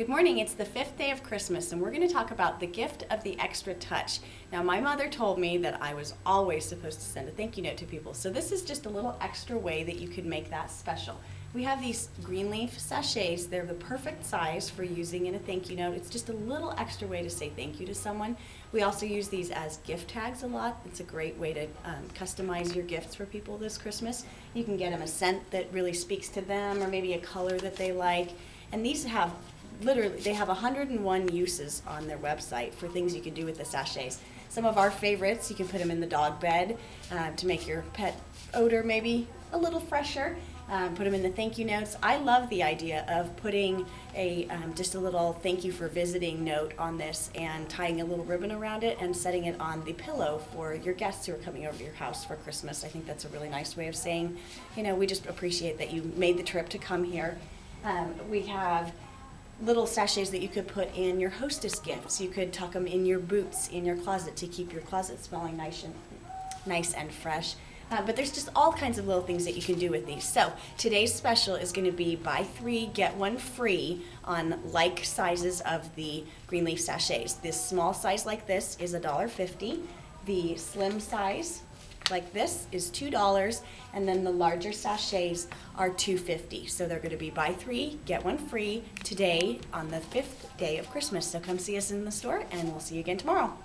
Good morning. It's the fifth day of Christmas, and we're going to talk about the gift of the extra touch. Now, my mother told me that I was always supposed to send a thank you note to people, so this is just a little extra way that you could make that special. We have these green leaf sachets. They're the perfect size for using in a thank you note. It's just a little extra way to say thank you to someone. We also use these as gift tags a lot. It's a great way to um, customize your gifts for people this Christmas. You can get them a scent that really speaks to them or maybe a color that they like. And these have literally, they have 101 uses on their website for things you can do with the sachets. Some of our favorites, you can put them in the dog bed uh, to make your pet odor maybe a little fresher. Um, put them in the thank you notes. I love the idea of putting a um, just a little thank you for visiting note on this and tying a little ribbon around it and setting it on the pillow for your guests who are coming over to your house for Christmas. I think that's a really nice way of saying, you know, we just appreciate that you made the trip to come here. Um, we have little sachets that you could put in your hostess gifts. You could tuck them in your boots in your closet to keep your closet smelling nice and nice and fresh. Uh, but there's just all kinds of little things that you can do with these. So today's special is going to be buy three, get one free on like sizes of the green leaf sachets. This small size like this is $1.50. The slim size like this is $2 and then the larger sachets are $2.50. So they're going to be buy three, get one free today on the fifth day of Christmas. So come see us in the store and we'll see you again tomorrow.